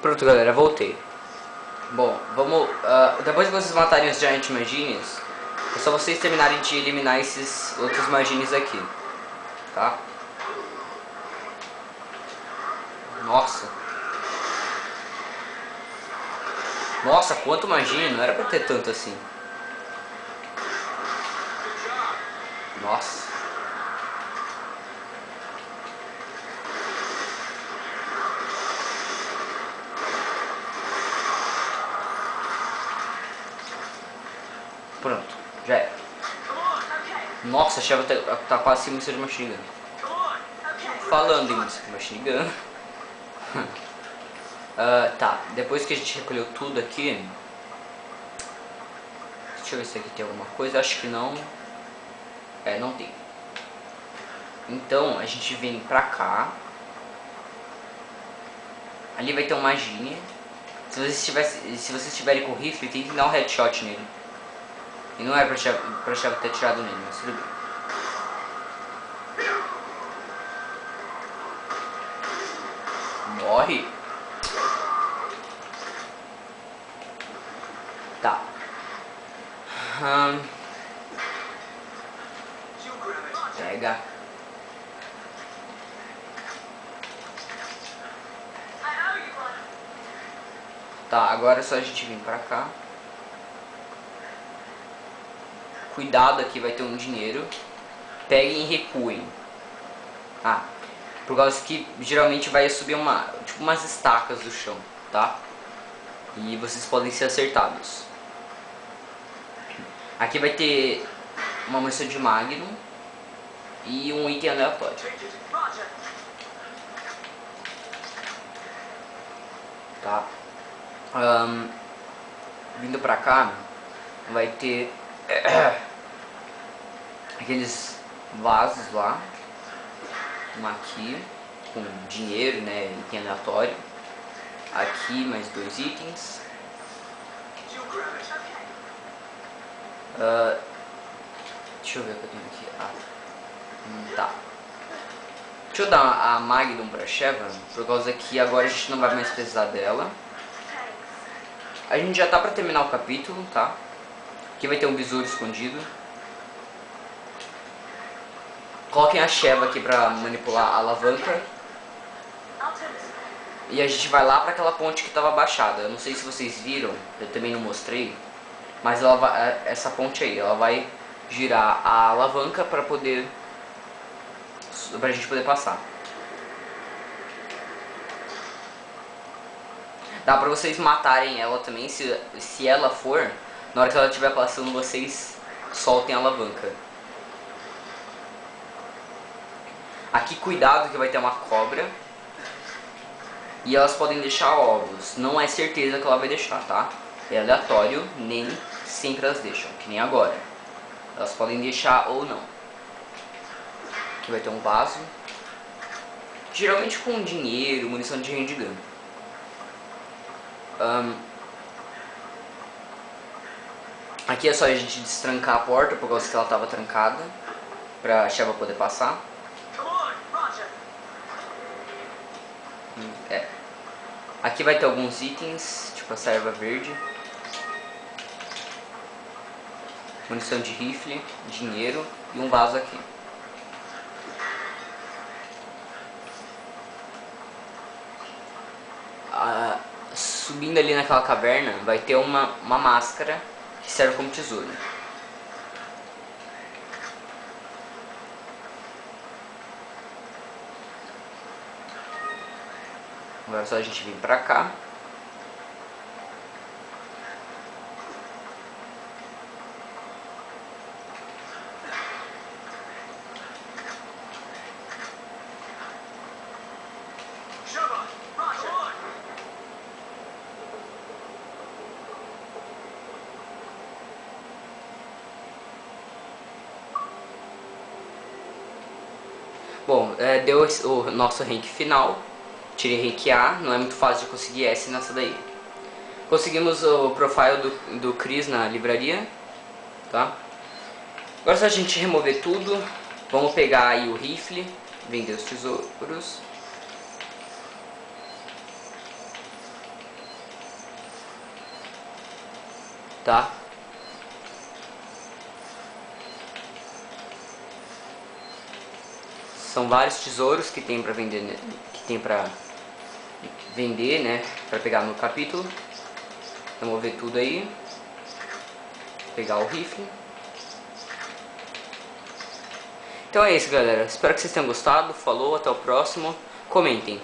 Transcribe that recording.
Pronto, galera, voltei. Bom, vamos... Uh, depois que vocês matarem os Giant Magines, é só vocês terminarem de eliminar esses outros Magines aqui. Tá? Nossa. Nossa, quanto Magine, não era pra ter tanto assim. Nossa. Pronto, já é. Nossa, a Sheva tá, tá quase sem missão de machine gun. Falando em missão de machine gun. uh, tá, depois que a gente recolheu tudo aqui. Deixa eu ver se aqui tem alguma coisa. Acho que não. É, não tem. Então a gente vem pra cá. Ali vai ter um magia. Se vocês, tivesse, se vocês estiverem com rifle, tem que dar um headshot nele. E não é pra Chave, pra Chave ter tirado nele, mas tudo bem. Morre. Tá. Hum. Pega. Tá, agora é só a gente vir pra cá. Cuidado aqui, vai ter um dinheiro. Peguem e recuem. Ah, por causa que geralmente vai subir uma, tipo umas estacas do chão, tá? E vocês podem ser acertados. Aqui vai ter uma munição de Magnum e um item aleatório. Tá? Um, vindo pra cá, vai ter aqueles vasos lá. Um aqui, com dinheiro, né? Item aleatório. Aqui mais dois itens. Uh, deixa eu ver o que eu tenho aqui. Ah, hum, tá. Deixa eu dar a Magnum pra Sheva, por causa que agora a gente não vai mais precisar dela. A gente já tá pra terminar o capítulo, tá? Aqui vai ter um besouro escondido. Coloquem a Sheva aqui pra manipular a alavanca. E a gente vai lá pra aquela ponte que tava baixada. Eu não sei se vocês viram, eu também não mostrei. Mas ela vai, é, essa ponte aí, ela vai girar a alavanca pra poder... Pra gente poder passar. Dá pra vocês matarem ela também, se, se ela for, na hora que ela estiver passando, vocês soltem a alavanca. Aqui cuidado que vai ter uma cobra. E elas podem deixar ovos. Não é certeza que ela vai deixar, tá? É aleatório, nem sempre elas deixam, que nem agora. Elas podem deixar ou não. Aqui vai ter um vaso. Geralmente com dinheiro, munição de handgun. Um, aqui é só a gente destrancar a porta, por causa que ela estava trancada. Pra Sheva poder passar. É. Aqui vai ter alguns itens, tipo a serva verde. Munição de rifle, dinheiro e um vaso aqui. Ah, subindo ali naquela caverna vai ter uma, uma máscara que serve como tesouro. Agora é só a gente vir pra cá. Bom, é, deu o nosso rank final. Tirei rank A, não é muito fácil de conseguir S nessa daí. Conseguimos o profile do, do Chris na livraria, tá? Agora se a gente remover tudo, vamos pegar aí o rifle, vender os tesouros. Tá? São vários tesouros que tem para vender, que tem para vender, né? Para pegar no capítulo. Então vou ver tudo aí. Pegar o rifle. Então é isso, galera. Espero que vocês tenham gostado. Falou, até o próximo. Comentem.